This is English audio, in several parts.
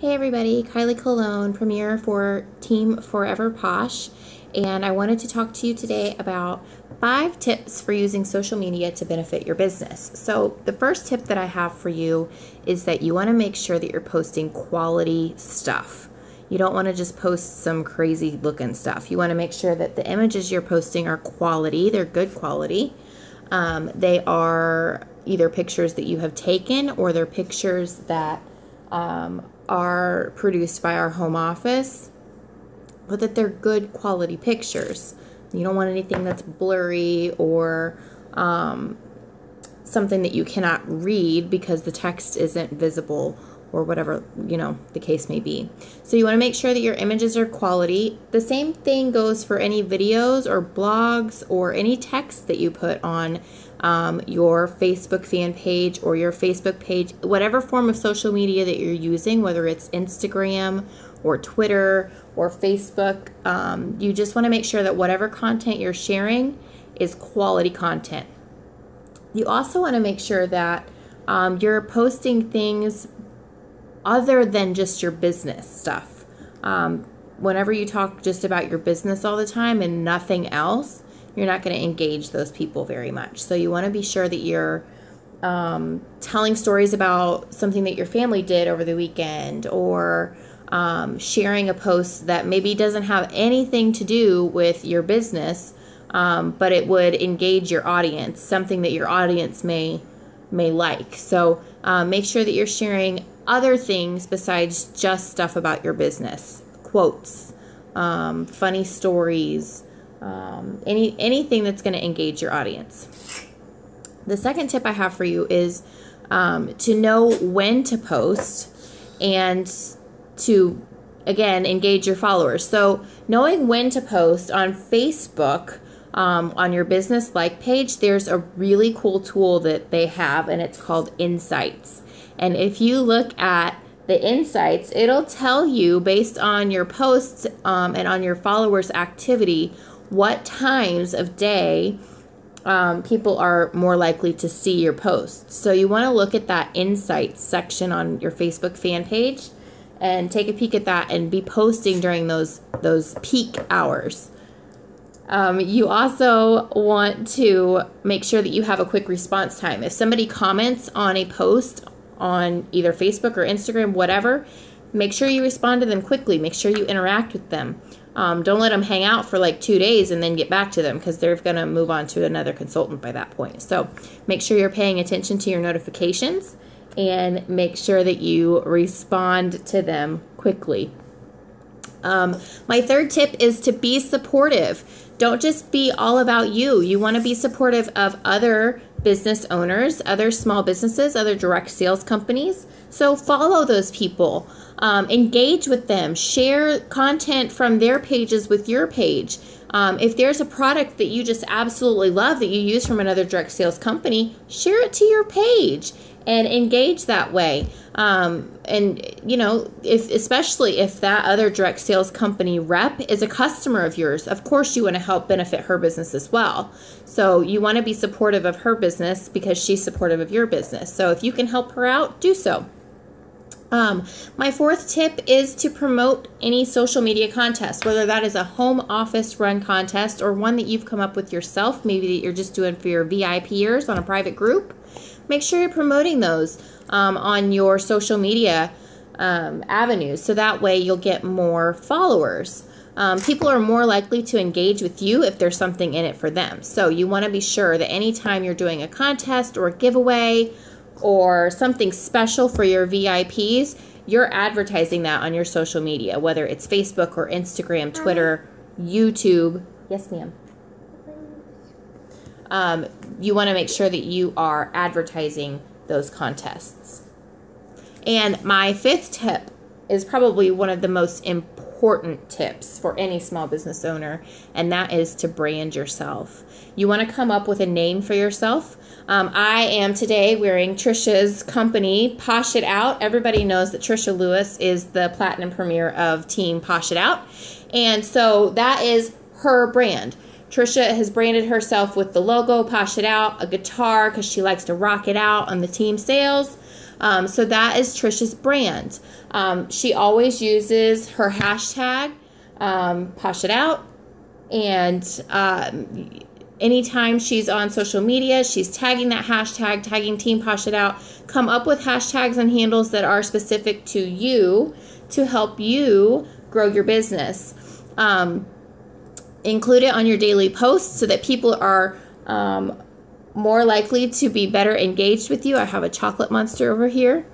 Hey everybody, Kylie Colon, Premier for Team Forever Posh, and I wanted to talk to you today about five tips for using social media to benefit your business. So, the first tip that I have for you is that you want to make sure that you're posting quality stuff. You don't want to just post some crazy looking stuff. You want to make sure that the images you're posting are quality, they're good quality. Um, they are either pictures that you have taken or they're pictures that um, are produced by our home office, but that they're good quality pictures. You don't want anything that's blurry or um, something that you cannot read because the text isn't visible or whatever you know the case may be so you want to make sure that your images are quality the same thing goes for any videos or blogs or any text that you put on um, your facebook fan page or your facebook page whatever form of social media that you're using whether it's instagram or twitter or facebook um, you just want to make sure that whatever content you're sharing is quality content you also want to make sure that um, you're posting things other than just your business stuff. Um, whenever you talk just about your business all the time and nothing else, you're not going to engage those people very much. So you want to be sure that you're um, telling stories about something that your family did over the weekend or um, sharing a post that maybe doesn't have anything to do with your business, um, but it would engage your audience, something that your audience may may like. So um, make sure that you're sharing other things besides just stuff about your business quotes um, funny stories um, any anything that's going to engage your audience. The second tip i have for you is um, to know when to post and to again engage your followers. So knowing when to post on facebook um, on your business like page there's a really cool tool that they have and it's called insights. And if you look at the insights, it'll tell you based on your posts um, and on your followers' activity what times of day um, people are more likely to see your posts. So you want to look at that insights section on your Facebook fan page and take a peek at that and be posting during those those peak hours. Um, you also want to make sure that you have a quick response time. If somebody comments on a post on either Facebook or Instagram, whatever, make sure you respond to them quickly. Make sure you interact with them. Um, don't let them hang out for like two days and then get back to them because they're going to move on to another consultant by that point. So make sure you're paying attention to your notifications and make sure that you respond to them quickly. Um, my third tip is to be supportive. Don't just be all about you. You want to be supportive of other business owners, other small businesses, other direct sales companies. So follow those people, um, engage with them, share content from their pages with your page. Um, if there's a product that you just absolutely love that you use from another direct sales company, share it to your page and engage that way. Um, and you know, if especially if that other direct sales company rep is a customer of yours, of course you want to help benefit her business as well. So you want to be supportive of her business because she's supportive of your business. So if you can help her out, do so. Um, my fourth tip is to promote any social media contest, whether that is a home office run contest or one that you've come up with yourself, maybe that you're just doing for your VIPers on a private group. Make sure you're promoting those um, on your social media um, avenues so that way you'll get more followers. Um, people are more likely to engage with you if there's something in it for them. So you want to be sure that anytime you're doing a contest or a giveaway, or something special for your VIPs, you're advertising that on your social media, whether it's Facebook or Instagram, Twitter, YouTube. Yes, ma'am. Um, you want to make sure that you are advertising those contests. And my fifth tip is probably one of the most important tips for any small business owner, and that is to brand yourself. You want to come up with a name for yourself um, I am today wearing Trisha's company, Posh It Out. Everybody knows that Trisha Lewis is the platinum premier of Team Posh It Out. And so that is her brand. Trisha has branded herself with the logo, Posh It Out, a guitar because she likes to rock it out on the team sales. Um, so that is Trisha's brand. Um, she always uses her hashtag, um, Posh It Out, and um, anytime she's on social media, she's tagging that hashtag, tagging Team Posh It Out. Come up with hashtags and handles that are specific to you to help you grow your business. Um, include it on your daily posts so that people are um, more likely to be better engaged with you. I have a chocolate monster over here.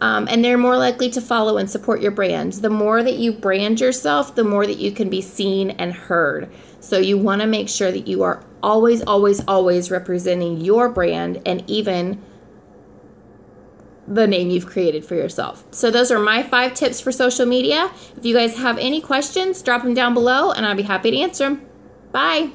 Um, and they're more likely to follow and support your brand. The more that you brand yourself, the more that you can be seen and heard. So you want to make sure that you are always, always, always representing your brand and even the name you've created for yourself. So those are my five tips for social media. If you guys have any questions, drop them down below and I'll be happy to answer them. Bye.